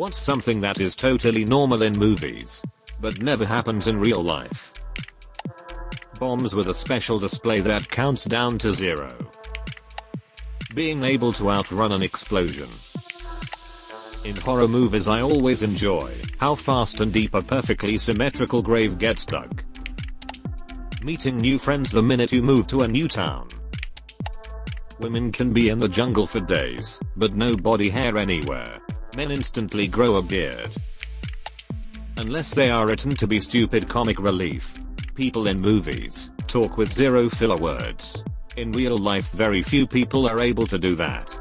What's something that is totally normal in movies, but never happens in real life? Bombs with a special display that counts down to zero. Being able to outrun an explosion. In horror movies I always enjoy how fast and deep a perfectly symmetrical grave gets dug. Meeting new friends the minute you move to a new town. Women can be in the jungle for days, but no body hair anywhere. Men instantly grow a beard. Unless they are written to be stupid comic relief. People in movies talk with zero filler words. In real life very few people are able to do that.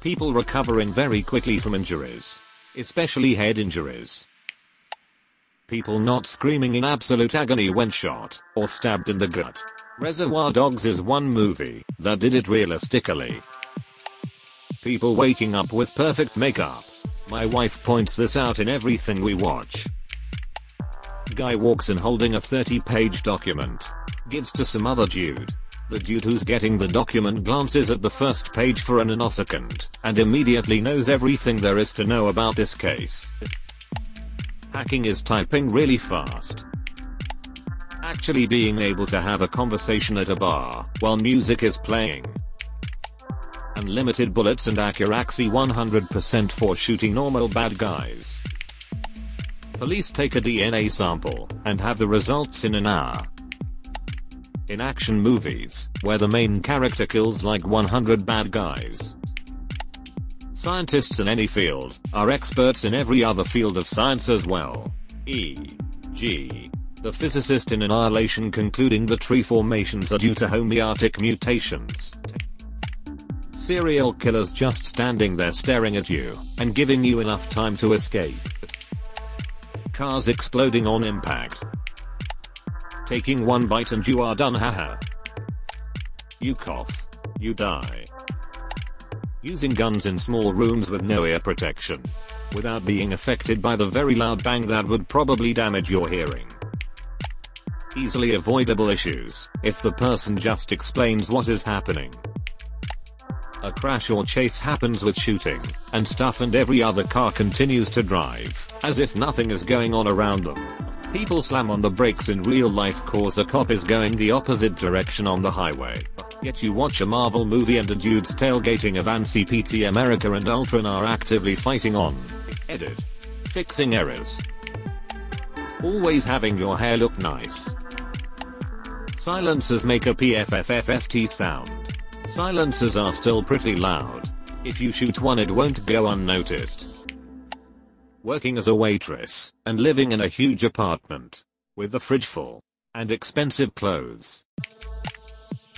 People recovering very quickly from injuries. Especially head injuries. People not screaming in absolute agony when shot or stabbed in the gut. Reservoir Dogs is one movie that did it realistically. People waking up with perfect makeup. My wife points this out in everything we watch. Guy walks in holding a 30 page document. Gives to some other dude. The dude who's getting the document glances at the first page for a nanosecond and immediately knows everything there is to know about this case. Hacking is typing really fast actually being able to have a conversation at a bar while music is playing. Unlimited bullets and accuracy 100% for shooting normal bad guys. Police take a DNA sample and have the results in an hour. In action movies, where the main character kills like 100 bad guys. Scientists in any field are experts in every other field of science as well. E.g the physicist in Annihilation concluding the tree formations are due to homeotic mutations. Serial killers just standing there staring at you and giving you enough time to escape. Cars exploding on impact. Taking one bite and you are done haha. You cough. You die. Using guns in small rooms with no ear protection. Without being affected by the very loud bang that would probably damage your hearing easily avoidable issues if the person just explains what is happening. A crash or chase happens with shooting and stuff and every other car continues to drive as if nothing is going on around them. People slam on the brakes in real life cause a cop is going the opposite direction on the highway. Yet you watch a Marvel movie and a dude's tailgating a van CPT America and Ultron are actively fighting on. Edit. Fixing errors. Always having your hair look nice. Silencers make a PFFFFT sound. Silencers are still pretty loud. If you shoot one it won't go unnoticed. Working as a waitress, and living in a huge apartment. With a fridge full. And expensive clothes.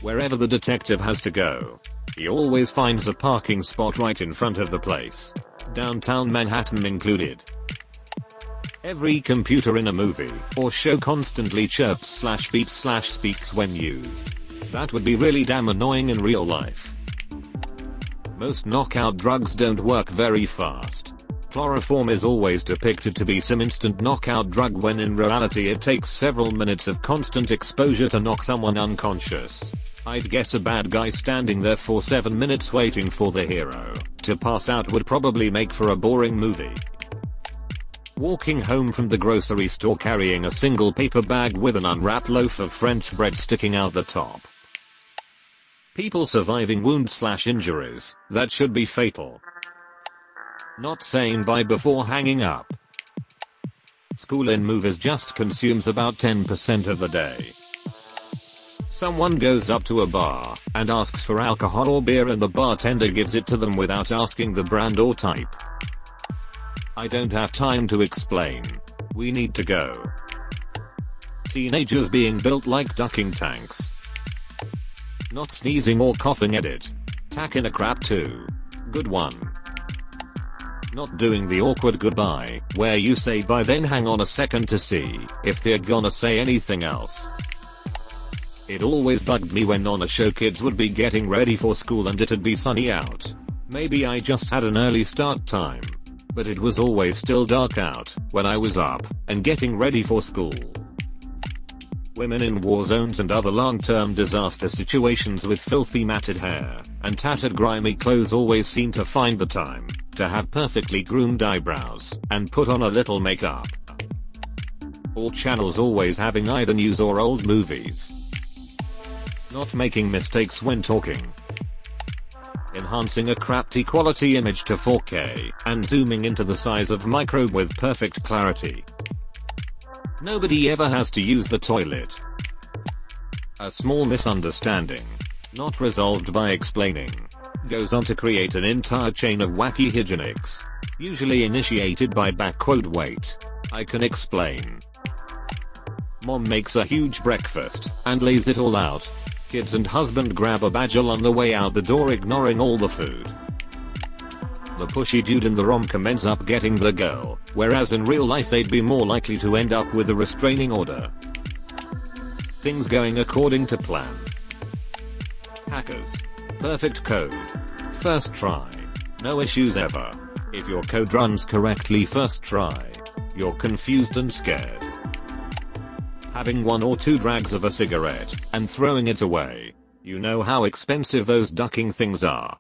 Wherever the detective has to go. He always finds a parking spot right in front of the place. Downtown Manhattan included. Every computer in a movie or show constantly chirps slash beeps slash speaks when used. That would be really damn annoying in real life. Most knockout drugs don't work very fast. Chloroform is always depicted to be some instant knockout drug when in reality it takes several minutes of constant exposure to knock someone unconscious. I'd guess a bad guy standing there for 7 minutes waiting for the hero to pass out would probably make for a boring movie. Walking home from the grocery store carrying a single paper bag with an unwrapped loaf of French bread sticking out the top. People surviving wounds slash injuries that should be fatal. Not saying bye before hanging up. School in movies just consumes about 10% of the day. Someone goes up to a bar and asks for alcohol or beer and the bartender gives it to them without asking the brand or type. I don't have time to explain. We need to go. Teenagers being built like ducking tanks. Not sneezing or coughing edit. Tack in a crap too. Good one. Not doing the awkward goodbye, where you say bye then hang on a second to see if they're gonna say anything else. It always bugged me when on a show kids would be getting ready for school and it'd be sunny out. Maybe I just had an early start time but it was always still dark out when I was up and getting ready for school. Women in war zones and other long-term disaster situations with filthy matted hair and tattered grimy clothes always seem to find the time to have perfectly groomed eyebrows and put on a little makeup. All channels always having either news or old movies. Not making mistakes when talking. Enhancing a crappy quality image to 4K and zooming into the size of microbe with perfect clarity. Nobody ever has to use the toilet. A small misunderstanding, not resolved by explaining, goes on to create an entire chain of wacky hygienics, usually initiated by backquote wait. I can explain. Mom makes a huge breakfast and lays it all out. Kids and husband grab a bagel on the way out the door ignoring all the food. The pushy dude in the rom-com ends up getting the girl, whereas in real life they'd be more likely to end up with a restraining order. Things going according to plan. Hackers. Perfect code. First try. No issues ever. If your code runs correctly first try. You're confused and scared. Having one or two drags of a cigarette and throwing it away. You know how expensive those ducking things are.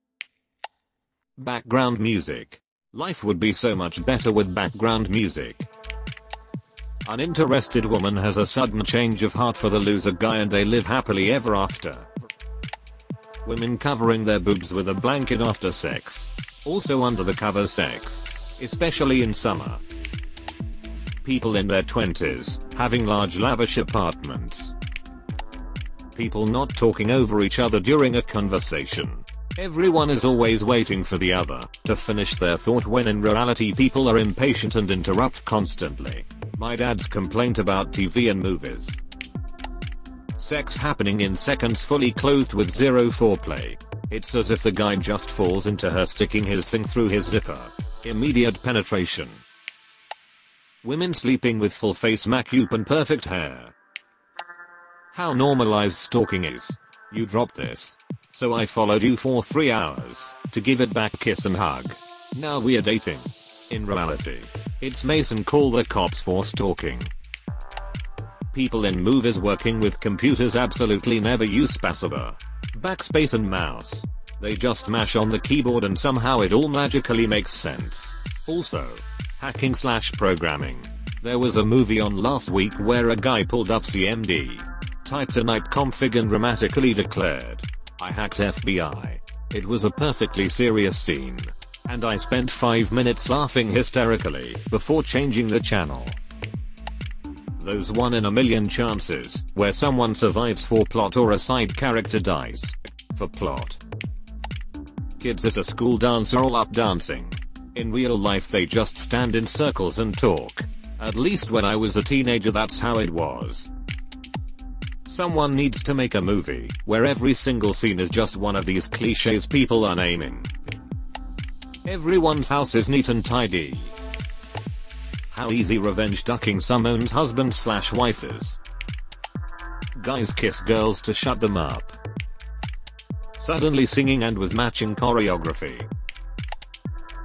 Background music. Life would be so much better with background music. An interested woman has a sudden change of heart for the loser guy and they live happily ever after. Women covering their boobs with a blanket after sex. Also under the cover sex. Especially in summer. People in their 20s, having large lavish apartments. People not talking over each other during a conversation. Everyone is always waiting for the other to finish their thought when in reality people are impatient and interrupt constantly. My dad's complaint about TV and movies. Sex happening in seconds fully clothed with zero foreplay. It's as if the guy just falls into her sticking his thing through his zipper. Immediate penetration. Women sleeping with full face makeup and perfect hair. How normalized stalking is. You dropped this. So I followed you for 3 hours to give it back kiss and hug. Now we're dating. In reality, it's Mason call the cops for stalking. People in movies working with computers absolutely never use spacebar, backspace and mouse. They just mash on the keyboard and somehow it all magically makes sense. Also, hacking slash programming. There was a movie on last week where a guy pulled up CMD, night config and dramatically declared, I hacked FBI. It was a perfectly serious scene. And I spent 5 minutes laughing hysterically before changing the channel. Those one in a million chances where someone survives for plot or a side character dies. For plot. Kids at a school dance are all up dancing. In real life they just stand in circles and talk. At least when I was a teenager that's how it was. Someone needs to make a movie where every single scene is just one of these cliches people are naming. Everyone's house is neat and tidy. How easy revenge ducking someone's husband slash wife is. Guys kiss girls to shut them up. Suddenly singing and with matching choreography.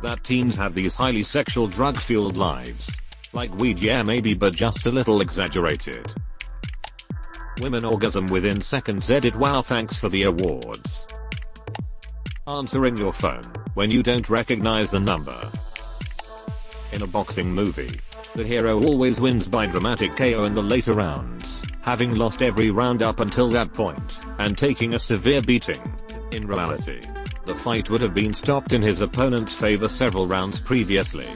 That teens have these highly sexual drug fueled lives. Like weed yeah maybe but just a little exaggerated. Women orgasm within seconds edit wow thanks for the awards. Answering your phone when you don't recognize the number. In a boxing movie, the hero always wins by dramatic KO in the later rounds, having lost every round up until that point, and taking a severe beating. In reality, the fight would have been stopped in his opponent's favor several rounds previously.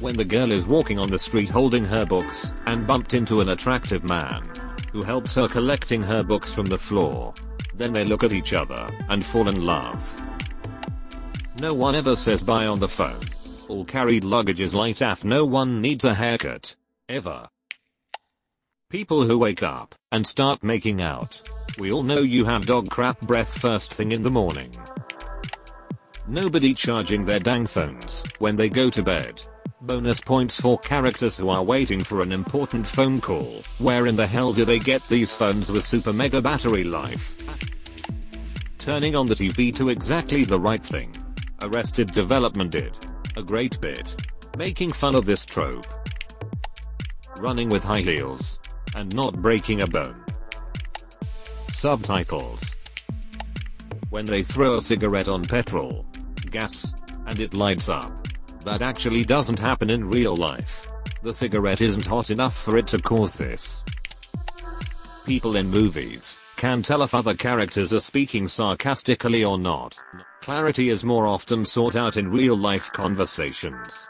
When the girl is walking on the street holding her books, and bumped into an attractive man, who helps her collecting her books from the floor. Then they look at each other and fall in love. No one ever says bye on the phone. All carried luggage is light af no one needs a haircut. Ever. People who wake up and start making out. We all know you have dog crap breath first thing in the morning. Nobody charging their dang phones when they go to bed. Bonus points for characters who are waiting for an important phone call. Where in the hell do they get these phones with super mega battery life? Turning on the TV to exactly the right thing. Arrested Development did. A great bit. Making fun of this trope. Running with high heels. and not breaking a bone. Subtitles When they throw a cigarette on petrol, gas, and it lights up. That actually doesn't happen in real life. The cigarette isn't hot enough for it to cause this. People in movies can tell if other characters are speaking sarcastically or not. Clarity is more often sought out in real life conversations.